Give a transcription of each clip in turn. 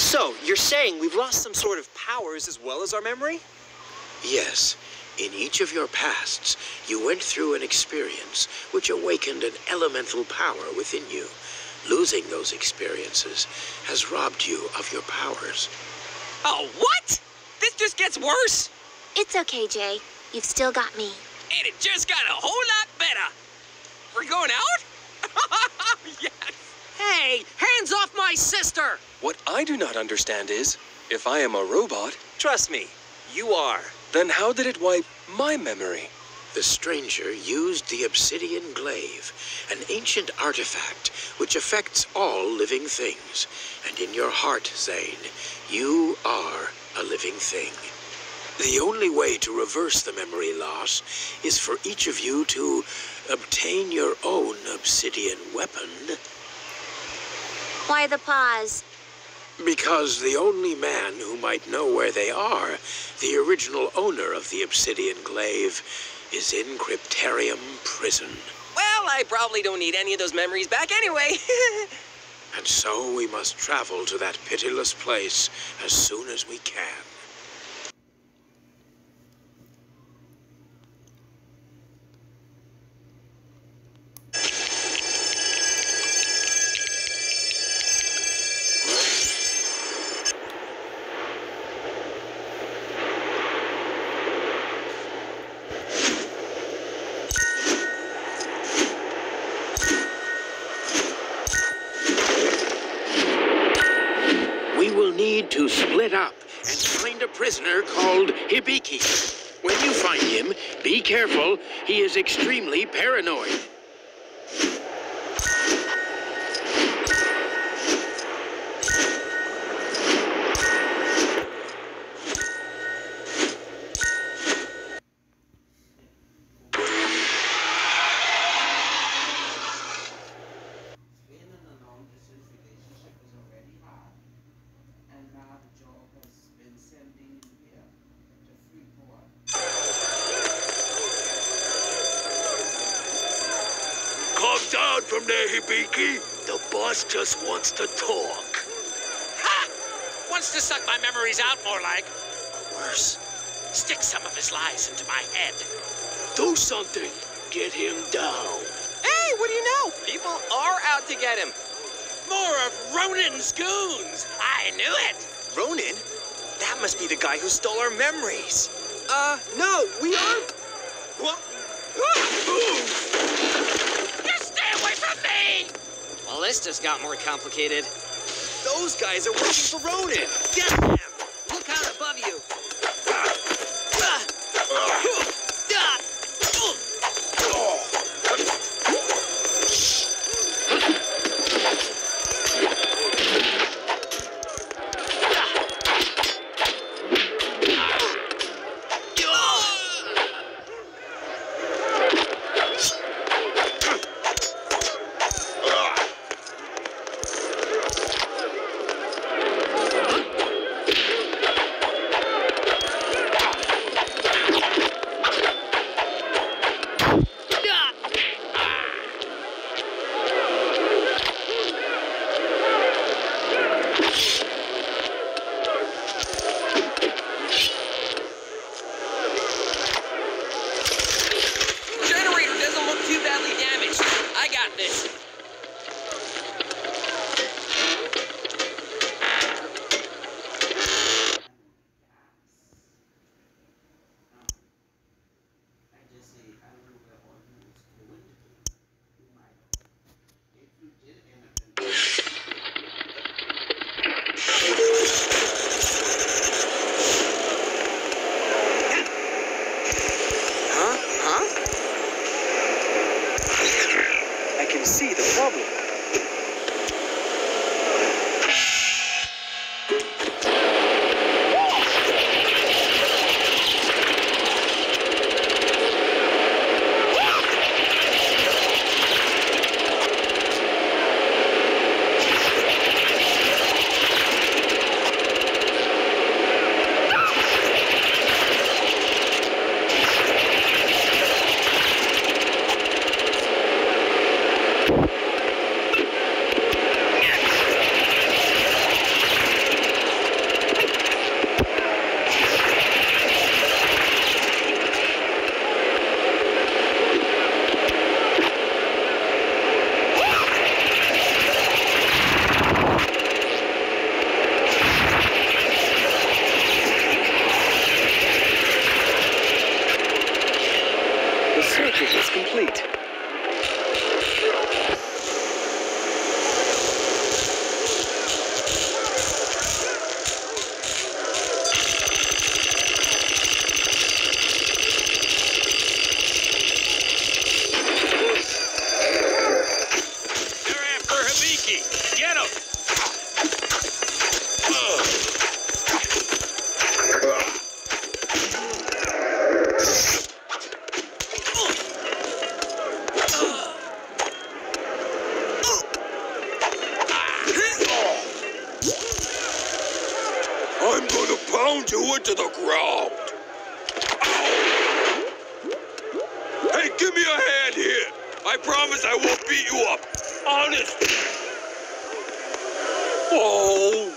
So, you're saying we've lost some sort of powers as well as our memory? Yes. In each of your pasts, you went through an experience which awakened an elemental power within you. Losing those experiences has robbed you of your powers. Oh, what? This just gets worse. It's okay, Jay. You've still got me. And it just got a whole lot better. We're going out? yes. Hey, hands off my sister! What I do not understand is, if I am a robot, Trust me, you are. then how did it wipe my memory? The stranger used the obsidian glaive, an ancient artifact which affects all living things. And in your heart, Zane, you are a living thing. The only way to reverse the memory loss is for each of you to obtain your own obsidian weapon. Why the pause? Because the only man who might know where they are, the original owner of the obsidian glaive, is in Cryptarium Prison. Well, I probably don't need any of those memories back anyway. And so we must travel to that pitiless place as soon as we can. Need to split up and find a prisoner called Hibiki. When you find him, be careful. He is extremely paranoid. been in a long distance relationship is already hard. And now the job has been sending you here to Freeport. Calm down from there, Hibiki. The boss just wants to talk. Ha! Wants to suck my memories out more like. Worse, stick some of his lies into my head. Do something. Get him down. hey, what do you know? People are out to get him. More of Ronin's goons. I knew it. Ronin? That must be the guy who stole our memories. Uh, no, we aren't. What? You Well, this got more complicated. Those guys are working for Ronin. Get Objective is complete. Pound you into the ground. Hey, give me a hand here. I promise I won't beat you up. Honest. Oh.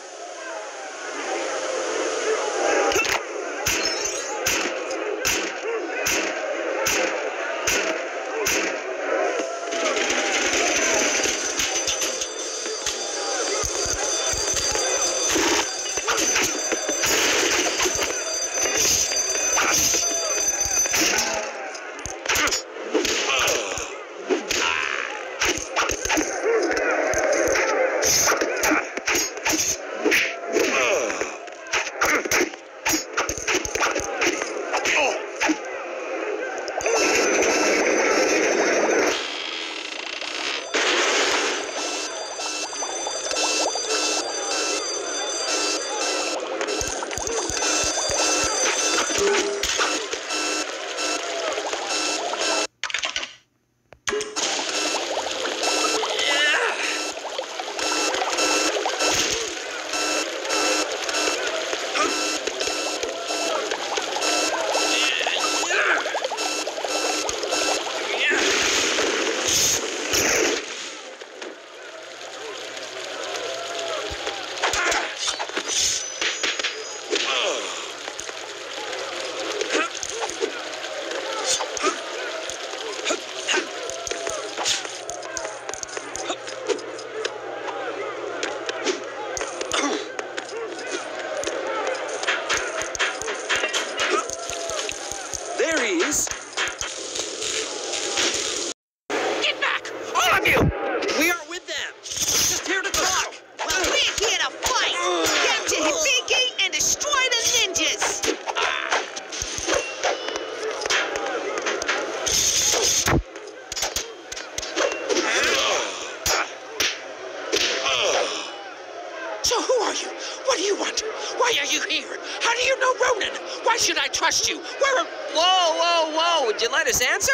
Why are you here? How do you know Ronin? Why should I trust you? Where? Whoa, whoa, whoa! Would you let us answer?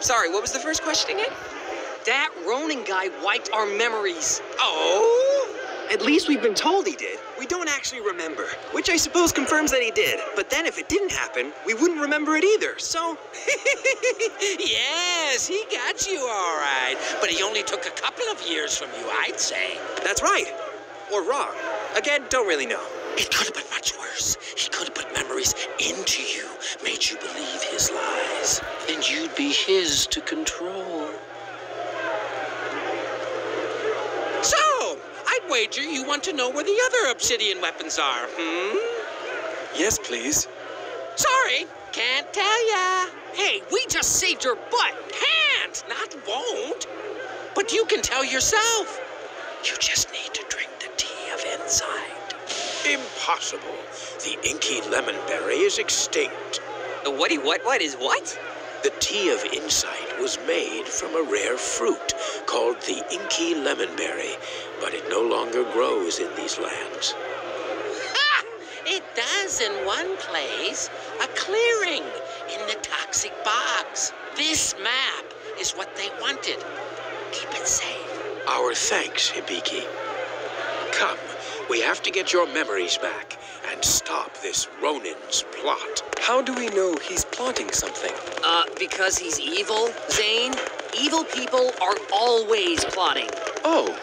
Sorry, what was the first question again? That Ronin guy wiped our memories. Oh? At least we've been told he did. We don't actually remember, which I suppose confirms that he did. But then if it didn't happen, we wouldn't remember it either. So, yes, he got you all right. But he only took a couple of years from you, I'd say. that's right. Or wrong. Again, don't really know. It could have been much worse. He could have put memories into you, made you believe his lies. And you'd be his to control. So, I'd wager you want to know where the other obsidian weapons are, hmm? Yes, please. Sorry, can't tell ya. Hey, we just saved your butt. Can't, not won't. But you can tell yourself. You just need to tea of insight. Impossible. The inky lemonberry is extinct. The whaty what what is what? The tea of insight was made from a rare fruit called the inky lemonberry, but it no longer grows in these lands. Ha! It does in one place. A clearing in the toxic bogs. This map is what they wanted. Keep it safe. Our thanks, Hibiki. Come, we have to get your memories back and stop this Ronin's plot. How do we know he's plotting something? Uh, because he's evil, Zane? Evil people are always plotting. Oh.